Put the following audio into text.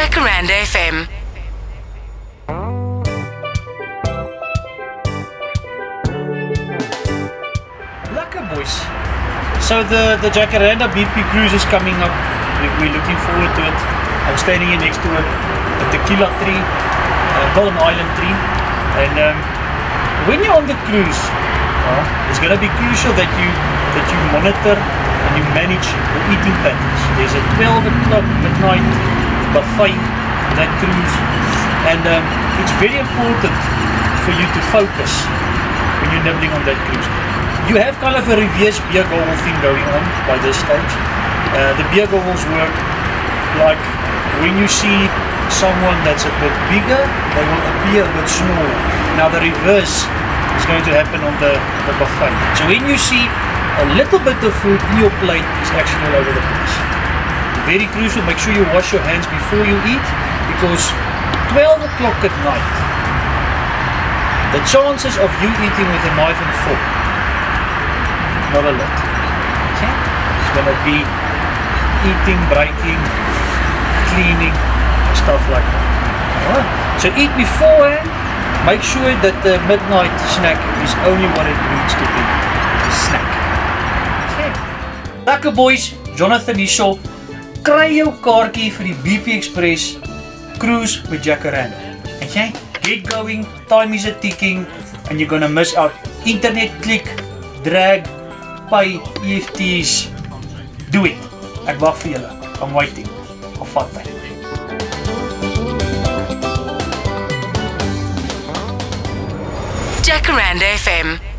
Jacaranda FM. Lekker boys. So the the Jacaranda BP cruise is coming up. We- We're looking forward to it. I'm standing here next to a, a tequila tree, a Golden Island tree, and um, when you're on the cruise, uh, it's going to be crucial that you that you monitor and you manage your eating patterns. There's a 12 o'clock midnight on that cruise, and um, it's very important for you to focus when you're nibbling on that cruise. You have kind of a reverse beer gobble thing going on by this stage. Uh, the beer gobbles work like when you see someone that's a bit bigger, they will appear a bit smaller. Now the reverse is going to happen on the, the buffet. So when you see a little bit of food in your plate, it's actually all over the place. Very crucial, make sure you wash your hands before you eat because 12 o'clock at night, the chances of you eating with a knife and fork, not a lot. Okay? It's gonna be eating, breaking, cleaning, stuff like that. So eat beforehand. Make sure that the midnight snack is only what it needs to be. A snack. Okay. Lekker boys, Jonathan hierso. Kry jou kaartjie vir die BP Express cruise met Jacaranda. Okay? Get going, time is a ticking and you're gonna miss out. Internet click, drag, pay, EFTs. Do it. Ek wag vir julle. I'm waiting. Of vat tyd. Jacaranda FM.